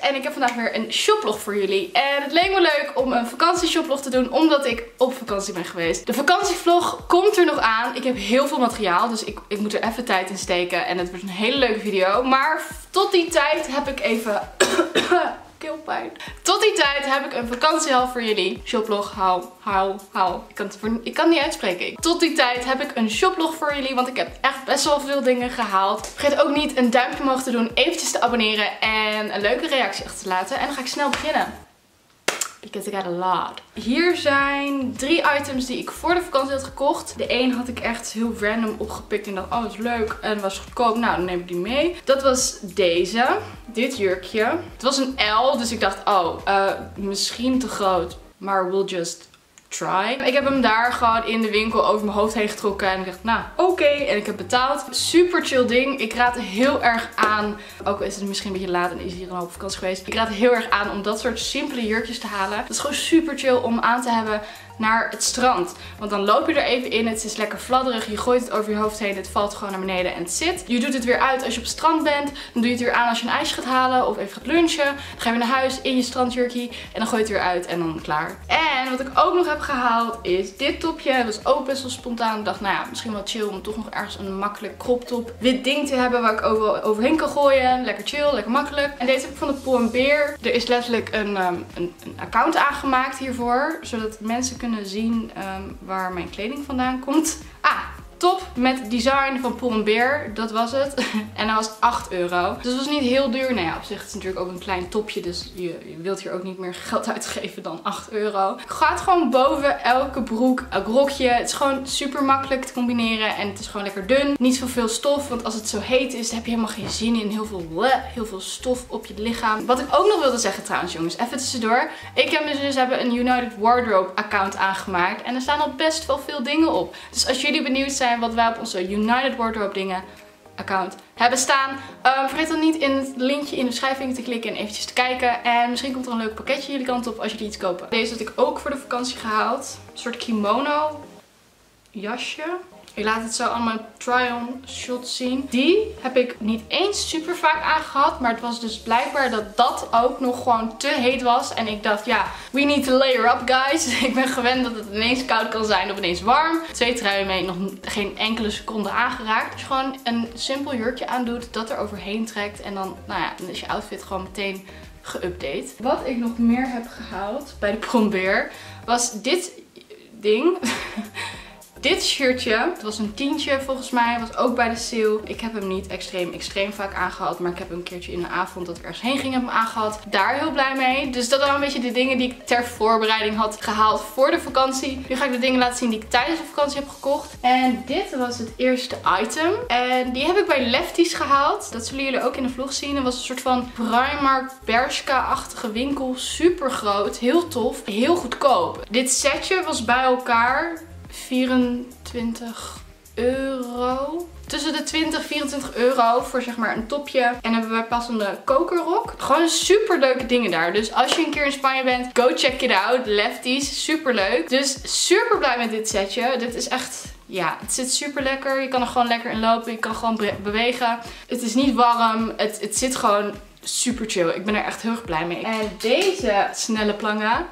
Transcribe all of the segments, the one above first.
en ik heb vandaag weer een shoplog voor jullie. En het leek me leuk om een vakantieshoplog te doen, omdat ik op vakantie ben geweest. De vakantievlog komt er nog aan. Ik heb heel veel materiaal, dus ik, ik moet er even tijd in steken. En het wordt een hele leuke video. Maar tot die tijd heb ik even... keelpijn. Tot die tijd heb ik een vakantiehaal voor jullie. Shoplog, haal, haal, haal. Ik kan het, ik kan het niet uitspreken. Tot die tijd heb ik een shoplog voor jullie, want ik heb echt best wel veel dingen gehaald. Vergeet ook niet een duimpje omhoog te doen, eventjes te abonneren en een leuke reactie achter te laten. En dan ga ik snel beginnen. Because I got a lot. Hier zijn drie items die ik voor de vakantie had gekocht. De een had ik echt heel random opgepikt en dacht, oh dat is leuk en was goedkoop. Nou, dan neem ik die mee. Dat was deze. Dit jurkje. Het was een L, dus ik dacht, oh, eh, misschien te groot. Maar we'll just try. Ik heb hem daar gewoon in de winkel over mijn hoofd heen getrokken. En ik dacht, nou, oké. En ik heb betaald. Super chill ding. Ik raad heel erg aan. Ook is het misschien een beetje laat en is hier al op vakantie geweest. Ik raad heel erg aan om dat soort simpele jurkjes te halen. Het is gewoon super chill om aan te hebben naar het strand. Want dan loop je er even in. Het is lekker fladderig. Je gooit het over je hoofd heen. Het valt gewoon naar beneden en het zit. Je doet het weer uit als je op het strand bent. Dan doe je het weer aan als je een ijsje gaat halen of even gaat lunchen. Dan ga je weer naar huis in je strandjurkie. En dan gooi je het weer uit en dan klaar. En wat ik ook nog heb gehaald is dit topje. Dat was ook best wel spontaan. Ik dacht, nou ja, misschien wel chill om toch nog ergens een makkelijk crop top wit ding te hebben waar ik wel overheen kan gooien. Lekker chill, lekker makkelijk. En deze heb ik van de Pull Beer. Er is letterlijk een, ehm, een, een account aangemaakt hiervoor. Zodat mensen kunnen zien ehm, waar mijn kleding vandaan komt. Ah, top met design van Pull Bear. Dat was het. en dat was 8 euro. Dus het was niet heel duur. Nou ja, op zich is het natuurlijk ook een klein topje. Dus je, je wilt hier ook niet meer geld uitgeven dan 8 euro. Het gaat gewoon boven elke broek, elk rokje. Het is gewoon super makkelijk te combineren. En het is gewoon lekker dun. Niet zoveel stof. Want als het zo heet is, heb je helemaal geen zin in heel veel, heel veel stof op je lichaam. Wat ik ook nog wilde zeggen trouwens jongens. Even tussendoor. Ik en mijn zus hebben een United Wardrobe account aangemaakt. En er staan al best wel veel dingen op. Dus als jullie benieuwd zijn wat wij op onze United Wardrobe dingen account hebben staan. Ehm, vergeet dan niet in het linkje in de beschrijving te klikken en eventjes te kijken. En misschien komt er een leuk pakketje jullie kant op als jullie iets kopen. Deze had ik ook voor de vakantie gehaald. Een soort kimono jasje. Ik laat het zo allemaal try-on shots zien. Die heb ik niet eens super vaak aangehad. Maar het was dus blijkbaar dat dat ook nog gewoon te heet was. En ik dacht, ja, we need to layer up guys. Ik ben gewend dat het ineens koud kan zijn of ineens warm. Twee truien mee, nog geen enkele seconde aangeraakt. Je gewoon een simpel jurkje aandoet, dat er overheen trekt. En dan, nou ja, dan is je outfit gewoon meteen geüpdate. Wat ik nog meer heb gehaald bij de Prombeer was dit ding. Dit shirtje, het was een tientje volgens mij, was ook bij de sale. Ik heb hem niet extreem, extreem vaak aangehad, maar ik heb hem een keertje in de avond dat ik ergens heen ging heb hem aangehad. Daar heel blij mee. Dus dat waren een beetje de dingen die ik ter voorbereiding had gehaald voor de vakantie. Nu ga ik de dingen laten zien die ik tijdens de vakantie heb gekocht. En dit was het eerste item. En die heb ik bij Lefties gehaald. Dat zullen jullie ook in de vlog zien. Het was een soort van Primark Bershka-achtige winkel. Super groot, heel tof, heel goedkoop. Dit setje was bij elkaar 24 euro. Tussen de 20 24 euro voor zeg maar een topje. En hebben we passende kokerrok. Gewoon super leuke dingen daar. Dus als je een keer in Spanje bent, go check it out. Lefties, super leuk. Dus super blij met dit setje. Dit is echt ja, het zit super lekker. Je kan er gewoon lekker in lopen. Je kan gewoon be- bewegen. Het is niet warm. Het, het zit gewoon super chill. Ik ben er echt heel erg blij mee. En deze snelle planga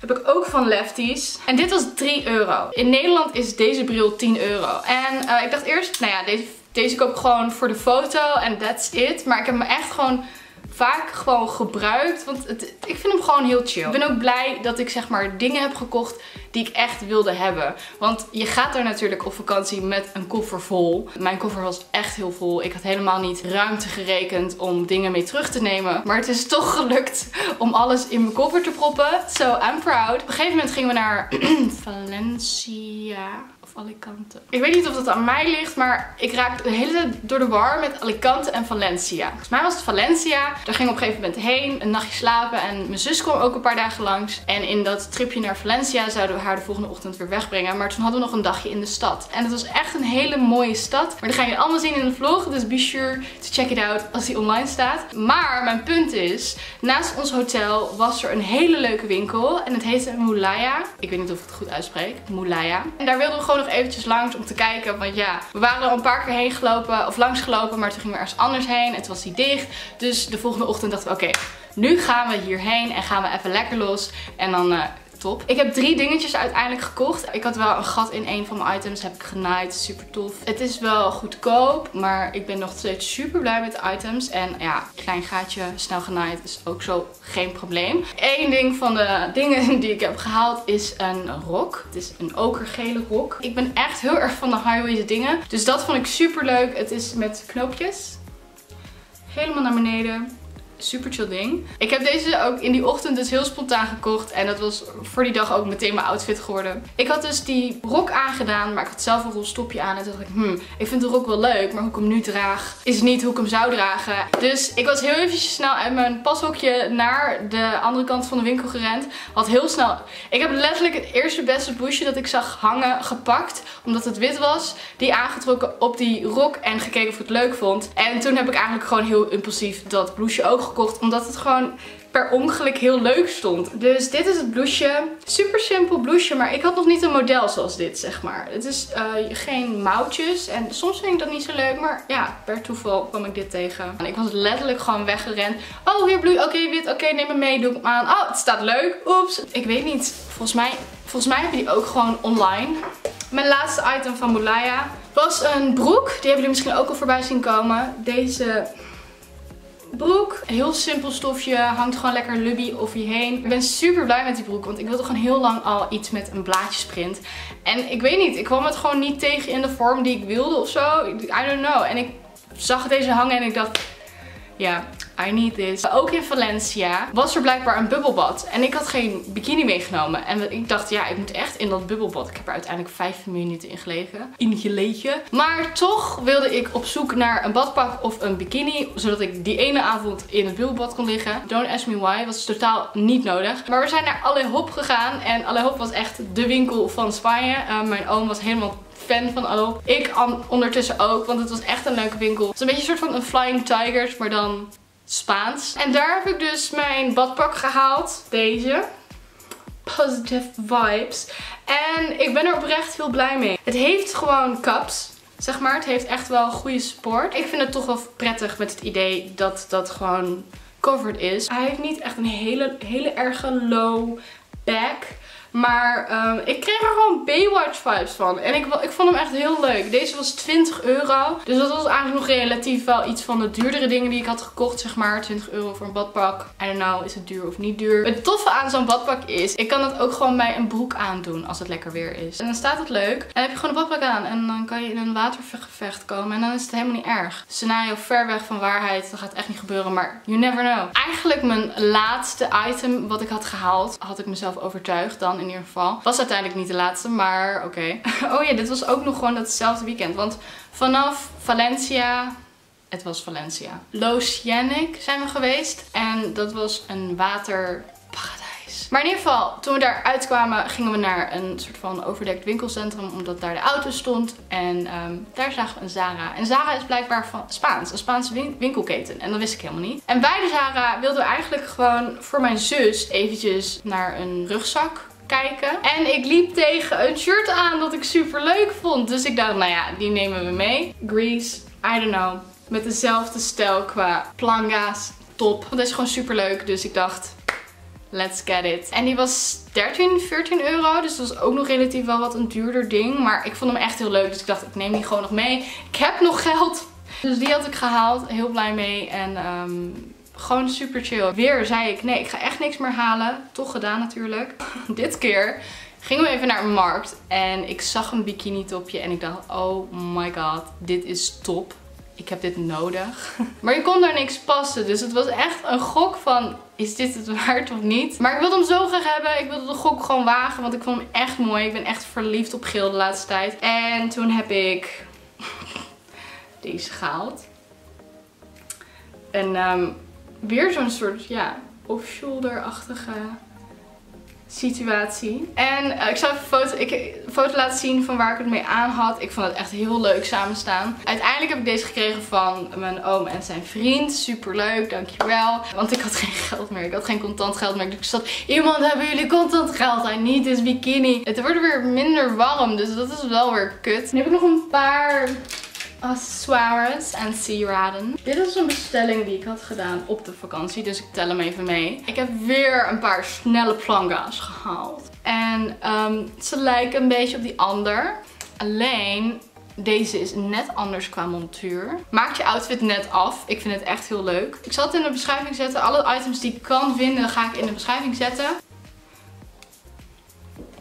heb ik ook van Lefties. En dit was 3 euro. In Nederland is deze bril 10 euro. En eh, ik dacht eerst, nou ja, deze, deze koop ik gewoon voor de foto en that's it. Maar ik heb hem echt gewoon vaak gewoon gebruikt. Want het, ik vind hem gewoon heel chill. Ik ben ook blij dat ik zeg maar dingen heb gekocht die ik echt wilde hebben. Want je gaat daar natuurlijk op vakantie met een koffer vol. Mijn koffer was echt heel vol. Ik had helemaal niet ruimte gerekend om dingen mee terug te nemen. Maar het is toch gelukt om alles in mijn koffer te proppen. So I'm proud. Op een gegeven moment gingen we naar Valencia. Alicante. Ik weet niet of dat aan mij ligt, maar ik raak de hele tijd door de war met Alicante en Valencia. Volgens mij was het Valencia. Daar ging ik op een gegeven moment heen, een nachtje slapen en mijn zus kwam ook een paar dagen langs. En in dat tripje naar Valencia zouden we haar de volgende ochtend weer wegbrengen. Maar toen hadden we nog een dagje in de stad. En het was echt een hele mooie stad. Maar dat ga je allemaal zien in de vlog, dus be sure to check it out als die online staat. Maar mijn punt is, naast ons hotel was er een hele leuke winkel en het heette Moulaya. Ik weet niet of ik het goed uitspreek. Moulaya. En daar wilden we gewoon nog eventjes langs om te kijken. Want ja, we waren er al een paar keer heen gelopen of langs gelopen. Maar toen gingen we ergens anders heen. En was die dicht. Dus de volgende ochtend dachten we oké, nu gaan we hierheen en gaan we even lekker los. En dan... Uh, top. Ik heb drie dingetjes uiteindelijk gekocht. Ik had wel een gat in een van mijn items. Heb ik genaaid. Super tof. Het is wel goedkoop. Maar ik ben nog steeds super blij met de items. En ja, klein gaatje, snel genaaid is ook zo geen probleem. Eén ding van de dingen die ik heb gehaald is een rok. Het is een okergele rok. Ik ben echt heel erg van de high dingen. Dus dat vond ik super leuk. Het is met knoopjes. Helemaal naar beneden super chill ding. Ik heb deze ook in die ochtend dus heel spontaan gekocht. En dat was voor die dag ook meteen mijn outfit geworden. Ik had dus die rok aangedaan, maar ik had zelf een rolstopje aan. En toen dacht ik, hmm, ik vind de rok wel leuk. Maar hoe ik hem nu draag, is niet hoe ik hem zou dragen. Dus ik was heel eventjes snel uit mijn pashokje naar de andere kant van de winkel gerend. Had heel snel... Ik heb letterlijk het eerste beste blouseje dat ik zag hangen gepakt. Omdat het wit was. Die aangetrokken op die rok en gekeken of ik het leuk vond. En toen heb ik eigenlijk gewoon heel impulsief dat blouseje ook gekocht. Omdat het gewoon per ongeluk heel leuk stond. Dus dit is het blouseje. Super simpel blouseje, maar ik had nog niet een model zoals dit, zeg maar. Het is uh, geen mouwtjes en soms vind ik dat niet zo leuk, maar ja, per toeval kwam ik dit tegen. En ik was letterlijk gewoon weggerend. Oh, hier bloei, oké, wit, oké, neem me mee, doe ik hem aan. Oh, het staat leuk, oeps. Ik weet niet, volgens mij, volgens mij heb die ook gewoon online. Mijn laatste item van Moulaya was een broek. Die hebben jullie misschien ook al voorbij zien komen. Deze broek. Heel simpel stofje. Hangt gewoon lekker lubby over je heen. Ik ben super blij met die broek. Want ik wilde gewoon heel lang al iets met een blaadjesprint. En ik weet niet. Ik kwam het gewoon niet tegen in de vorm die ik wilde of zo. I don't know. En ik zag deze hangen en ik dacht... Ja, I need this. Ook in Valencia was er blijkbaar een bubbelbad. En ik had geen bikini meegenomen. En ik dacht, ja, ik moet echt in dat bubbelbad. Ik heb er uiteindelijk vijf minuten in gelegen. In gelegen. Maar toch wilde ik op zoek naar een badpak of een bikini. Zodat ik die ene avond in het bubbelbad kon liggen. Don't ask me why. Was totaal niet nodig. Maar we zijn naar Alehop gegaan. En Alehop was echt de winkel van Spanje. Uh, mijn oom was helemaal fan van Alehop. Ik ondertussen ook, want het was echt een leuke winkel. Het is een beetje een soort van een Flying Tigers, maar dan Spaans. En daar heb ik dus mijn badpak gehaald. Deze. Positive Vibes. En ik ben er oprecht heel blij mee. Het heeft gewoon cups. Zeg maar, het heeft echt wel goede support. Ik vind het toch wel prettig met het idee dat dat gewoon covered is. Hij heeft niet echt een hele, hele erge low back. Maar um, ik kreeg er gewoon Baywatch vibes van. En ik, ik vond hem echt heel leuk. Deze was 20 euro. Dus dat was eigenlijk nog relatief wel iets van de duurdere dingen die ik had gekocht. Zeg maar 20 euro voor een badpak. I don't know, is het duur of niet duur. Het toffe aan zo'n badpak is, ik kan het ook gewoon bij een broek aandoen als het lekker weer is. En dan staat het leuk. En dan heb je gewoon een badpak aan. En dan kan je in een watergevecht komen. En dan is het helemaal niet erg. Scenario ver weg van waarheid. Dat gaat echt niet gebeuren. Maar you never know. Eigenlijk mijn laatste item wat ik had gehaald, had ik mezelf overtuigd dan in ieder geval. Was uiteindelijk niet de laatste, maar oké. Oh ja, dit was ook nog gewoon datzelfde weekend. Want vanaf Valencia het was Valencia. L'Oceanic zijn we geweest. En dat was een waterparadijs. Maar in ieder geval, toen we daar uitkwamen, gingen we naar een soort van overdekt winkelcentrum. Omdat daar de auto stond. En ehm, daar zagen we een Zara. En Zara is blijkbaar van Spaans. Een Spaanse winkelketen. En dat wist ik helemaal niet. En bij de Zara wilden eigenlijk gewoon voor mijn zus eventjes naar een rugzak kijken. En ik liep tegen een shirt aan dat ik super leuk vond. Dus ik dacht, nou ja, die nemen we mee. Grease, I don't know. Met dezelfde stijl qua planga's. Top. Want dat is gewoon super leuk. Dus ik dacht, let's get it. En die was 13, 14 euro. Dus dat was ook nog relatief wel wat een duurder ding. Maar ik vond hem echt heel leuk. Dus ik dacht, ik neem die gewoon nog mee. Ik heb nog geld. Dus die had ik gehaald. Heel blij mee. En um, gewoon super chill. Weer zei ik, nee, ik ga echt niks meer halen. Toch gedaan natuurlijk. Dit keer gingen we even naar een markt. En ik zag een bikini topje. En ik dacht, oh my god, dit is top. ik heb dit nodig. Maar je kon daar niks passen. Dus het was echt een gok van, is dit het waard of niet? Maar ik wilde hem zo graag hebben. Ik wilde de gok gewoon wagen, want ik vond hem echt mooi. Ik ben echt verliefd op geel de laatste tijd. En toen heb ik deze gehaald. En um, weer zo'n soort, ja, off-shoulder-achtige situatie. En uh, ik zal even een foto, ik, een foto laten zien van waar ik het mee aan had. Ik vond het echt heel leuk samenstaan. Uiteindelijk heb ik deze gekregen van mijn oom en zijn vriend. Super leuk, dankjewel. Want ik had geen geld meer. Ik had geen contant geld meer. Dus ik zat, iemand hebben jullie contant geld? I need this bikini. Het wordt weer minder warm, dus dat is wel weer kut. Nu heb ik nog een paar accessoires en sieraden. Dit is een bestelling die ik had gedaan op de vakantie, dus ik tel hem even mee. Ik heb weer een paar snelle planga's gehaald. En um, ze lijken een beetje op die ander. Alleen deze is net anders qua montuur. Maakt je outfit net af. Ik vind het echt heel leuk. Ik zal het in de beschrijving zetten. Alle items die ik kan vinden ga ik in de beschrijving zetten.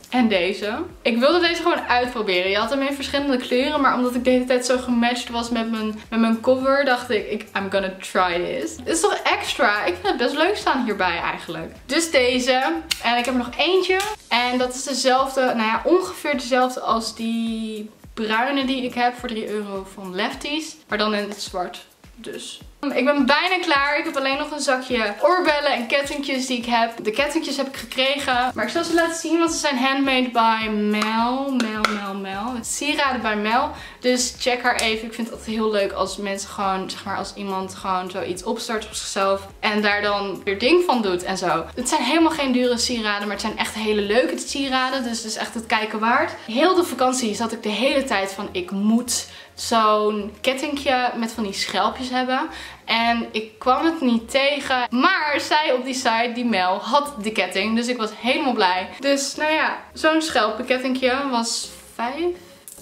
En deze. Ik wilde deze gewoon uitproberen. Je had hem in verschillende kleuren. Maar omdat ik de hele tijd zo gematcht was met mijn, met mijn cover. Dacht ik, ik, I'm gonna try this. Dit is toch extra? Ik vind het best leuk staan hierbij eigenlijk. Dus deze. En ik heb er nog eentje. En dat is dezelfde. Nou ja, ongeveer dezelfde als die bruine die ik heb voor 3 euro van Lefties. Maar dan in het zwart. Dus ik ben bijna klaar. Ik heb alleen nog een zakje oorbellen en kettingjes die ik heb. De kettingjes heb ik gekregen. Maar ik zal ze laten zien, want ze zijn handmade by Mel. Mel, Mel, Mel. Sieraden bij Mel. Dus check haar even. Ik vind het altijd heel leuk als mensen gewoon, zeg maar, als iemand gewoon zoiets opstart op zichzelf. En daar dan weer ding van doet en zo. Het zijn helemaal geen dure sieraden, maar het zijn echt hele leuke sieraden. Dus het is echt het kijken waard. Heel de vakantie zat ik de hele tijd van, ik moet zo'n kettingje met van die schelpjes hebben. En ik kwam het niet tegen. Maar zij op die site, die Mel, had de ketting. Dus ik was helemaal blij. Dus nou ja, zo'n schelpenkettingje was 5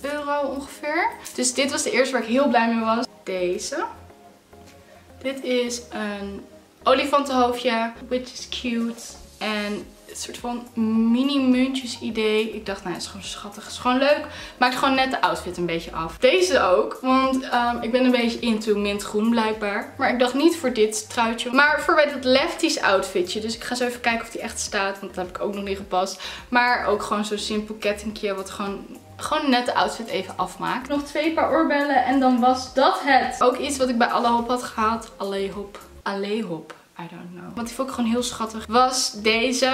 euro ongeveer. Dus dit was de eerste waar ik heel blij mee was. Deze. Dit is een olifantenhoofdje, which is cute. En een soort van mini muntjes idee. Ik dacht, nou, het is gewoon schattig. Het is gewoon leuk. Maakt gewoon net de outfit een beetje af. Deze ook, want um, ik ben een beetje into mintgroen blijkbaar. Maar ik dacht niet voor dit truitje. Maar voor bij dat lefties outfitje. Dus ik ga zo even kijken of die echt staat. Want dat heb ik ook nog niet gepast. Maar ook gewoon zo'n simpel kettingje wat gewoon gewoon net de outfit even afmaakt. Nog twee paar oorbellen en dan was dat het. Ook iets wat ik bij Alle Hop had gehaald. Alle Hop. Alle Hop. I don't know. Want die vond ik gewoon heel schattig. Was deze.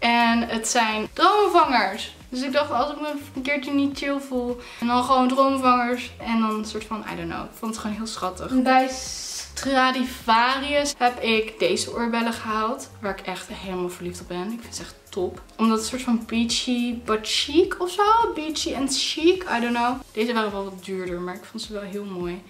En het zijn droomvangers. Dus ik dacht, als ik me een keertje niet chill voel. En dan gewoon droomvangers. En dan een soort van, I don't know. Ik vond het gewoon heel schattig. Bij Stradivarius heb ik deze oorbellen gehaald. Waar ik echt helemaal verliefd op ben. Ik vind ze echt top. Omdat het een soort van beachy but chic of zo. Beachy and chic. I don't know. Deze waren wel wat duurder. Maar ik vond ze wel heel mooi.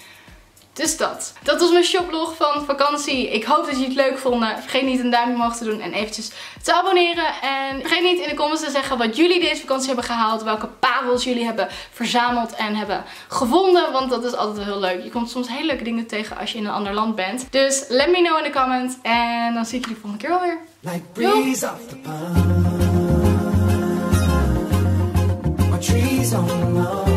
Dus dat. Dat was mijn shoplog van vakantie. Ik hoop dat jullie het leuk vonden. Vergeet niet een duimpje omhoog te doen en eventjes te abonneren. En vergeet niet in de comments te zeggen wat jullie deze vakantie hebben gehaald. Welke parels jullie hebben verzameld en hebben gevonden. Want dat is altijd wel heel leuk. Je komt soms hele leuke dingen tegen als je in een ander land bent. Dus let me know in de comments. En dan zie ik jullie volgende keer alweer. Like breeze off the trees on